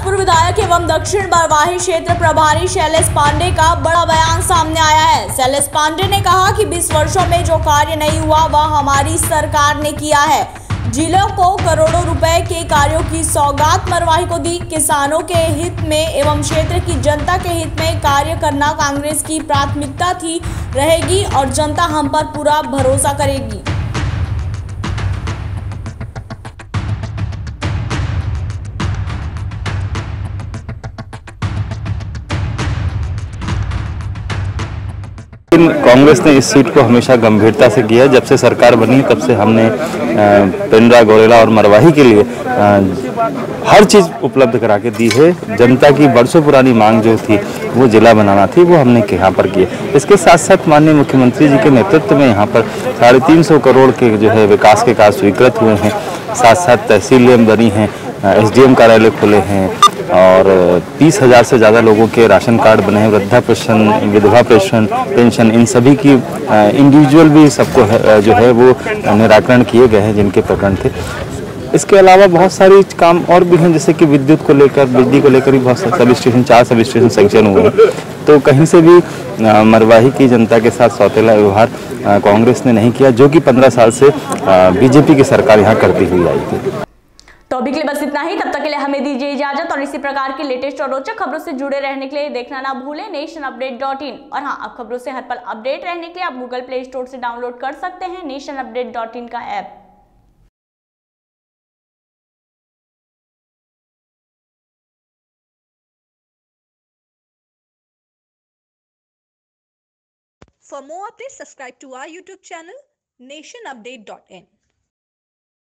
पूर्व विधायक एवं दक्षिण बरवाही क्षेत्र प्रभारी शैलेश पांडे का बड़ा बयान सामने आया है। शैलेश पांडे ने कहा कि 20 वर्षों में जो कार्य नहीं हुआ, वह हमारी सरकार ने किया है। जिलों को करोड़ों रुपए के कार्यों की सौगात मरवाही को दी। किसानों के हित में एवं क्षेत्र की जनता के हित में कार्य करना कांग्रेस की प्राथमिकता थी, रहेगी और जनता हम पर पूरा भरोसा करेगी। लेकिन कांग्रेस ने इस सीट को हमेशा गंभीरता से किया। जब से सरकार बनी, तब से हमने पेंड्रा, गोरेला और मरवाही के लिए हर चीज़ उपलब्ध करा के दी है। जनता की बरसों पुरानी मांग जो थी, वो जिला बनाना थी, वो हमने यहाँ पर किए। इसके साथ साथ माननीय मुख्यमंत्री जी के नेतृत्व में यहाँ पर साढ़े तीन सौ करोड़ के जो है विकास के कार्य स्वीकृत हुए हैं। साथ साथ तहसीलें बनी हैं एसडीएम कार्यालय खुले हैं और तीस हज़ार से ज़्यादा लोगों के राशन कार्ड बने हैं वृद्धा पेंशन विधवा पेंशन पेंशन इन सभी की इंडिविजुअल भी सबको जो है वो निराकरण किए गए हैं जिनके प्रकरण थे। इसके अलावा बहुत सारी काम और भी हैं, जैसे कि विद्युत को लेकर, बिजली को लेकर भी बहुत सारे सब स्टेशन चार सब स्टेशन सेंक्शन हुए हैं। तो कहीं से भी मरवाही की जनता के साथ सौतेला व्यवहार कांग्रेस ने नहीं किया, जो कि पंद्रह साल से बीजेपी की सरकार यहाँ करती हुई आई थी। तो अभी के लिए बस इतना ही। तब तक के लिए हमें दीजिए इजाज़त और इसी प्रकार की लेटेस्ट और रोचक खबरों से जुड़े रहने के लिए देखना ना भूलें नेशन अपडेट डॉट इन और हाँ अब खबरों से हर पल अपडेट रहने के लिए आप गूगल प्ले स्टोर से डाउनलोड कर सकते हैं नेशन अपडेट डॉट इन का app For more updates, subscribe to our YouTube channel, nationupdate.in.